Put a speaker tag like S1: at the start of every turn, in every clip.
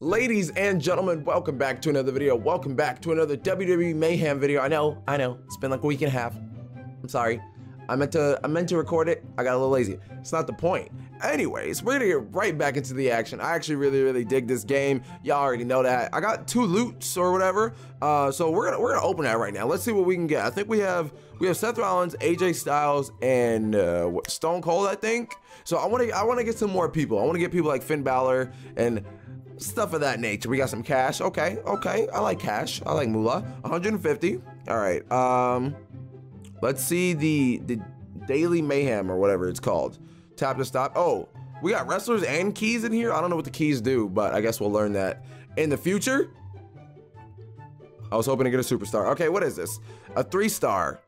S1: Ladies and gentlemen, welcome back to another video. Welcome back to another WWE Mayhem video. I know, I know, it's been like a week and a half. I'm sorry. I meant to I meant to record it. I got a little lazy. It's not the point. Anyways, we're gonna get right back into the action. I actually really, really dig this game. Y'all already know that. I got two loots or whatever. Uh, so we're gonna we're gonna open that right now. Let's see what we can get. I think we have we have Seth Rollins, AJ Styles, and uh, Stone Cold. I think. So I want to I want to get some more people. I want to get people like Finn Balor and stuff of that nature. We got some cash. Okay, okay. I like cash. I like moolah. 150. All right. Um. Let's see the the Daily Mayhem or whatever it's called. Tap to stop. Oh, we got wrestlers and keys in here. I don't know what the keys do, but I guess we'll learn that in the future. I was hoping to get a superstar. Okay, what is this? A three star.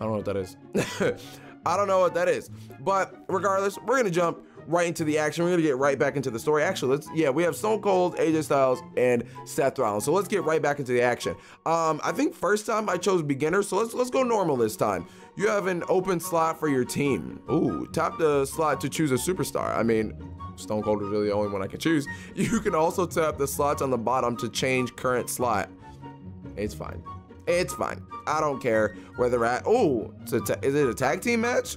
S1: I don't know what that is. I don't know what that is. But regardless, we're gonna jump right into the action. We're gonna get right back into the story. Actually, let's yeah, we have Stone Cold, AJ Styles, and Seth Rollins. So let's get right back into the action. Um, I think first time I chose beginner, so let's let's go normal this time. You have an open slot for your team. Ooh, tap the slot to choose a superstar. I mean, Stone Cold is really the only one I can choose. You can also tap the slots on the bottom to change current slot. It's fine. It's fine. I don't care where they're at. Oh, is it a tag team match?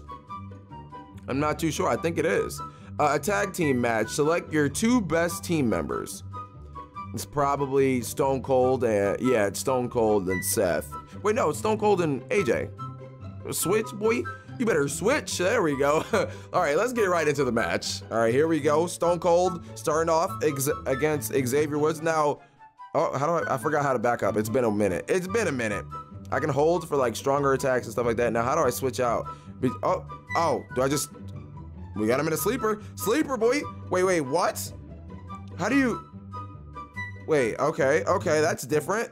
S1: I'm not too sure. I think it is. Uh, a tag team match. Select your two best team members. It's probably Stone Cold and yeah, it's Stone Cold and Seth. Wait, no, it's Stone Cold and AJ. Switch, boy. You better switch. There we go. All right, let's get right into the match. All right, here we go. Stone Cold starting off against Xavier Woods. Now, oh, how do I? I forgot how to back up. It's been a minute. It's been a minute. I can hold for like stronger attacks and stuff like that. Now, how do I switch out? Oh, oh, do I just we got him in a sleeper. Sleeper, boy. Wait, wait, what? How do you... Wait, okay, okay, that's different.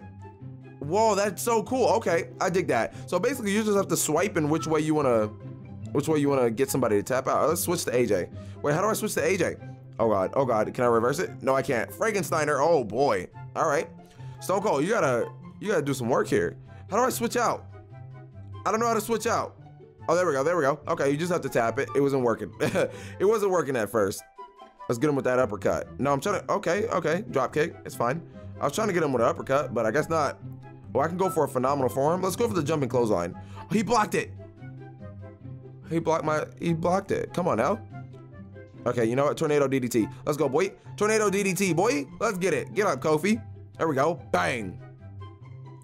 S1: Whoa, that's so cool. Okay, I dig that. So basically, you just have to swipe in which way you want to... Which way you want to get somebody to tap out. Let's switch to AJ. Wait, how do I switch to AJ? Oh, God. Oh, God. Can I reverse it? No, I can't. Frankensteiner. Oh, boy. All right. Stone Cold, you gotta... You gotta do some work here. How do I switch out? I don't know how to switch out. Oh, there we go. There we go. Okay, you just have to tap it. It wasn't working. it wasn't working at first. Let's get him with that uppercut. No, I'm trying to. Okay, okay. Drop kick. It's fine. I was trying to get him with an uppercut, but I guess not. Well, I can go for a phenomenal forearm. Let's go for the jumping clothesline. He blocked it. He blocked my. He blocked it. Come on now. Okay, you know what? Tornado DDT. Let's go, boy. Tornado DDT, boy. Let's get it. Get up, Kofi. There we go. Bang.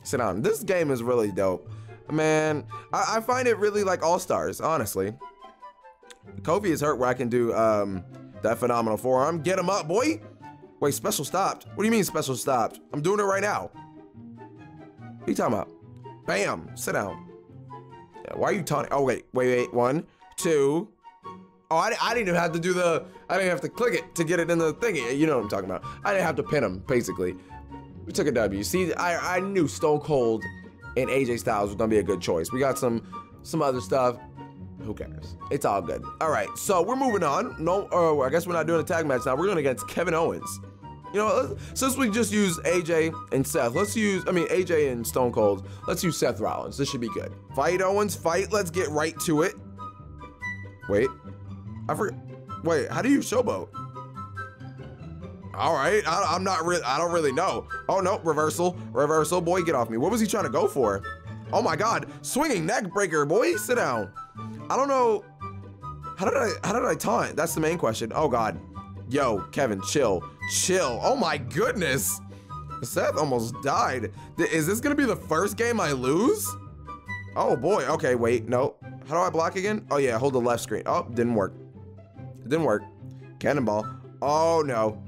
S1: Sit down. This game is really dope. Man, I, I find it really like All Stars, honestly. Kofi is hurt where I can do um, that phenomenal forearm. Get him up, boy. Wait, special stopped? What do you mean special stopped? I'm doing it right now. What you talking about? Bam, sit down. Yeah, why are you taunting? Oh, wait, wait, wait. One, two. Oh, I, I didn't even have to do the, I didn't have to click it to get it in the thingy. You know what I'm talking about. I didn't have to pin him, basically. We took a W. See, I, I knew Stone Cold and AJ Styles was gonna be a good choice. We got some some other stuff. Who cares? It's all good. All right, so we're moving on. No, uh, I guess we're not doing a tag match now. We're going against Kevin Owens. You know, since we just use AJ and Seth, let's use, I mean, AJ and Stone Cold, let's use Seth Rollins. This should be good. Fight Owens, fight. Let's get right to it. Wait, I forgot. Wait, how do you showboat? All right, I, am not really, I don't really know. Oh no, reversal, reversal. Boy, get off me. What was he trying to go for? Oh my God, swinging neck breaker, boy, sit down. I don't know, how did I, how did I taunt? That's the main question. Oh God, yo, Kevin, chill, chill. Oh my goodness. Seth almost died. Is this gonna be the first game I lose? Oh boy, okay, wait, no. How do I block again? Oh yeah, hold the left screen. Oh, didn't work. It didn't work. Cannonball. Oh no.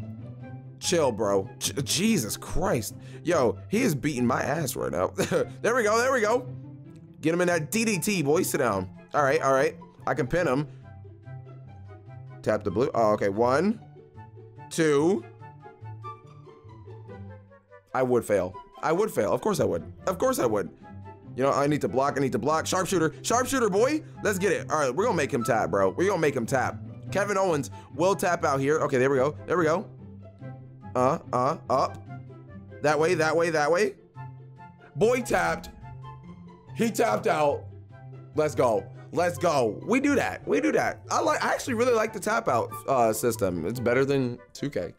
S1: Chill, bro. Ch Jesus Christ. Yo, he is beating my ass right now. there we go, there we go. Get him in that DDT, boy. Sit down. All right, all right. I can pin him. Tap the blue. Oh, okay. One, two. I would fail. I would fail. Of course I would. Of course I would. You know, I need to block. I need to block. Sharpshooter. Sharpshooter, boy. Let's get it. All right, we're going to make him tap, bro. We're going to make him tap. Kevin Owens will tap out here. Okay, there we go. There we go. Uh, uh, up. That way, that way, that way. Boy tapped. He tapped out. Let's go. Let's go. We do that. We do that. I like. I actually really like the tap out uh, system. It's better than 2K.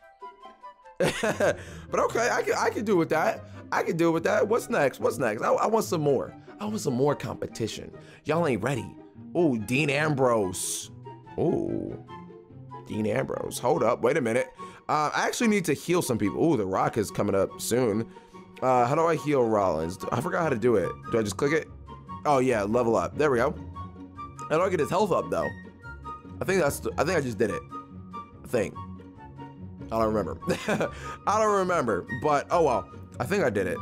S1: but okay, I can I can do with that. I can do with that. What's next? What's next? I, I want some more. I want some more competition. Y'all ain't ready. Oh, Dean Ambrose. Oh, Dean Ambrose. Hold up. Wait a minute. Uh, I actually need to heal some people. Oh, The Rock is coming up soon. Uh, how do I heal Rollins? I forgot how to do it. Do I just click it? Oh yeah, level up. There we go. How do I get his health up though? I think that's. I think I just did it. I think. I don't remember. I don't remember. But oh well. I think I did it.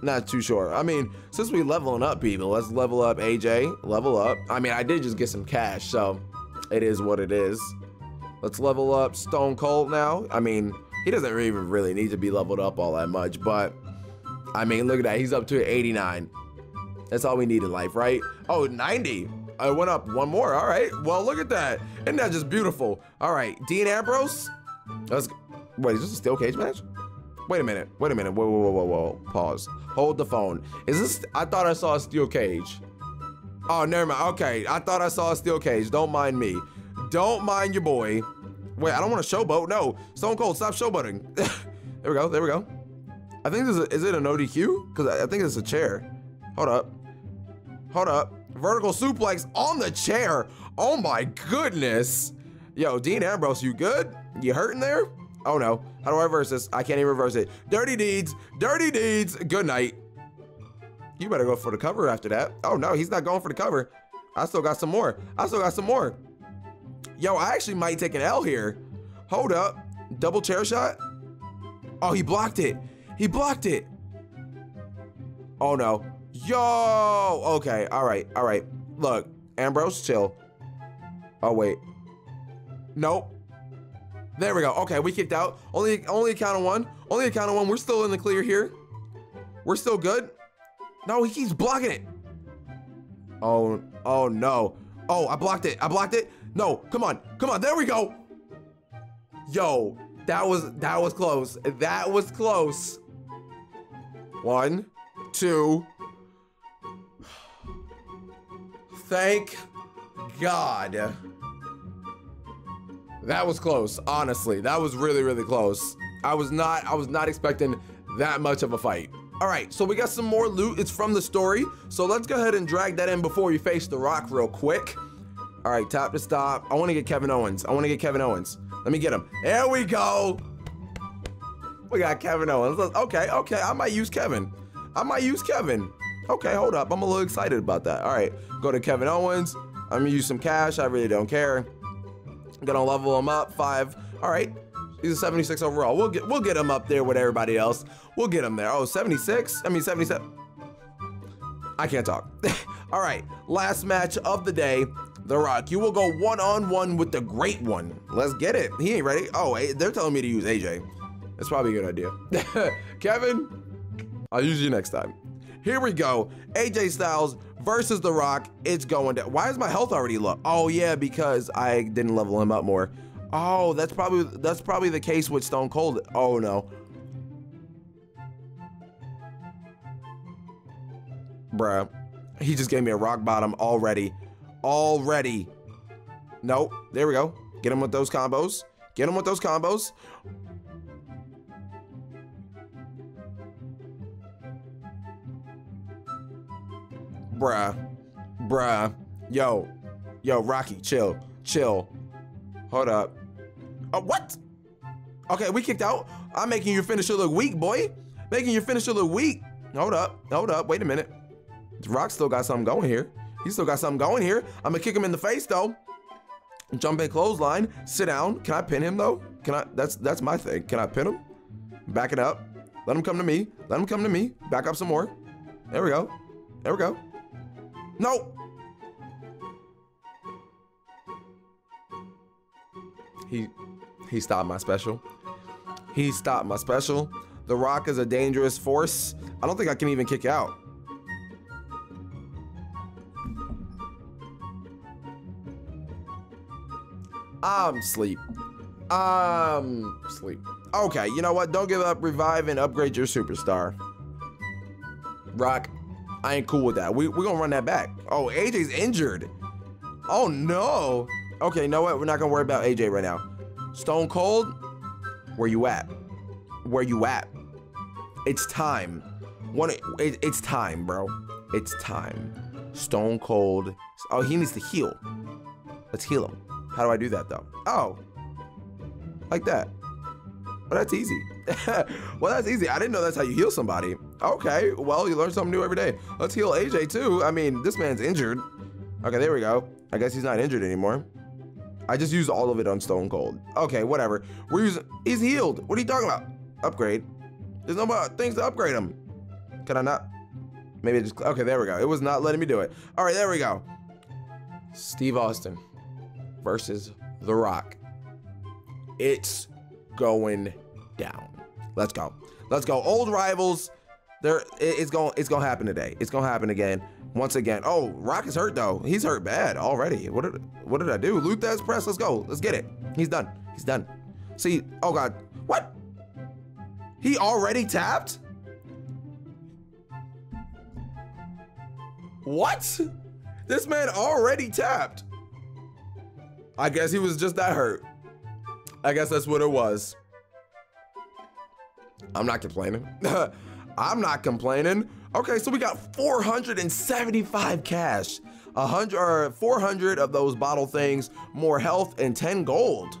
S1: Not too sure. I mean, since we leveling up people, let's level up AJ. Level up. I mean, I did just get some cash, so it is what it is. Let's level up Stone Cold now. I mean, he doesn't even really need to be leveled up all that much, but I mean, look at that. He's up to 89. That's all we need in life, right? Oh, 90. I went up one more. All right. Well, look at that. Isn't that just beautiful? All right. Dean Ambrose. Let's. Wait, is this a steel cage match? Wait a minute. Wait a minute. Whoa, whoa, whoa, whoa, whoa. Pause. Hold the phone. Is this? I thought I saw a steel cage. Oh, never mind. Okay. I thought I saw a steel cage. Don't mind me. Don't mind your boy. Wait, I don't want to showboat. No. Stone Cold, stop showboating. there we go. There we go. I think this is, a, is it an ODQ? Because I, I think it's a chair. Hold up. Hold up. Vertical suplex on the chair. Oh my goodness. Yo, Dean Ambrose, you good? You hurting there? Oh no. How do I reverse this? I can't even reverse it. Dirty deeds. Dirty deeds. Good night. You better go for the cover after that. Oh no, he's not going for the cover. I still got some more. I still got some more. Yo, I actually might take an L here. Hold up. Double chair shot. Oh, he blocked it. He blocked it. Oh no. Yo. Okay. All right. All right. Look, Ambrose, chill. Oh wait. Nope. There we go. Okay, we kicked out. Only only a count of one. Only a count of one. We're still in the clear here. We're still good. No, he keeps blocking it. Oh, oh no. Oh, I blocked it. I blocked it. No, come on. Come on. There we go. Yo, that was that was close. That was close. One, two. Thank God. That was close, honestly. That was really, really close. I was not, I was not expecting that much of a fight. All right, so we got some more loot. It's from the story. So let's go ahead and drag that in before we face The Rock real quick. All right, tap to stop. I want to get Kevin Owens. I want to get Kevin Owens. Let me get him. There we go. We got Kevin Owens. Okay, okay. I might use Kevin. I might use Kevin. Okay, hold up. I'm a little excited about that. All right, go to Kevin Owens. I'm gonna use some cash. I really don't care. Gonna level him up five. All right, he's a 76 overall. We'll get we'll get him up there with everybody else. We'll get him there. Oh, 76. I mean 77. I can't talk. All right, last match of the day. The Rock, you will go one on one with the Great One. Let's get it. He ain't ready. Oh, they're telling me to use AJ. That's probably a good idea. Kevin, I'll use you next time. Here we go. AJ Styles versus The Rock. It's going down. Why is my health already low? Oh yeah, because I didn't level him up more. Oh, that's probably that's probably the case with Stone Cold. Oh no. Bruh. He just gave me a rock bottom already. Already. Nope. There we go. Get him with those combos. Get him with those combos. Bruh. Bruh. Yo. Yo, Rocky, chill. Chill. Hold up. Oh, what? Okay, we kicked out. I'm making your finisher look weak, boy. Making your finisher look weak. Hold up. Hold up. Wait a minute. Rock still got something going here. He still got something going here. I'm gonna kick him in the face though. Jump in clothesline. Sit down. Can I pin him though? Can I? That's that's my thing. Can I pin him? Back it up. Let him come to me. Let him come to me. Back up some more. There we go. There we go. No. He he stopped my special. He stopped my special. The Rock is a dangerous force. I don't think I can even kick out. I'm sleep. Um, sleep. Okay, you know what? Don't give up. Revive and upgrade your superstar. Rock, I ain't cool with that. We, we're gonna run that back. Oh, AJ's injured. Oh no. Okay, you know what? We're not gonna worry about AJ right now. Stone Cold, where you at? Where you at? It's time. One, it, it's time, bro. It's time. Stone Cold. Oh, he needs to heal. Let's heal him. How do I do that though? Oh, like that. Well, that's easy. well, that's easy. I didn't know that's how you heal somebody. Okay, well, you learn something new every day. Let's heal AJ too. I mean, this man's injured. Okay, there we go. I guess he's not injured anymore. I just used all of it on Stone Cold. Okay, whatever. We're using, he's healed. What are you talking about? Upgrade. There's no more things to upgrade him. Can I not? Maybe just, okay, there we go. It was not letting me do it. All right, there we go. Steve Austin versus The Rock. It's going down. Let's go. Let's go. Old rivals. There, it's going. It's going to happen today. It's going to happen again. Once again. Oh, Rock is hurt though. He's hurt bad already. What did What did I do? Lou Thesz press. Let's go. Let's get it. He's done. He's done. See. Oh God. What? He already tapped? What? This man already tapped. I guess he was just that hurt. I guess that's what it was. I'm not complaining. I'm not complaining. Okay, so we got 475 cash, 100 or 400 of those bottle things, more health, and 10 gold.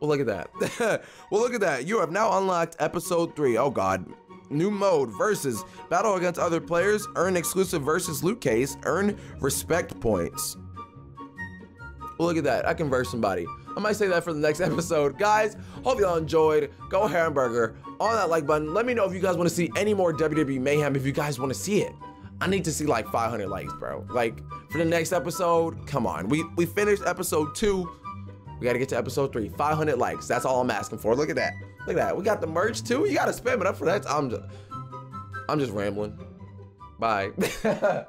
S1: Well, look at that. well, look at that. You have now unlocked episode three. Oh God. New mode versus battle against other players, earn exclusive versus loot case, earn respect points. Well, look at that. I can verse somebody. I might say that for the next episode. Guys, hope y'all enjoyed. Go Hamburger on that like button. Let me know if you guys want to see any more WWE Mayhem, if you guys want to see it. I need to see like 500 likes, bro. Like, for the next episode, come on. We, we finished episode two. We got to get to episode three. 500 likes. That's all I'm asking for. Look at that. Look at that. We got the merch too. You got to spam it up for that. I'm just, I'm just rambling. Bye.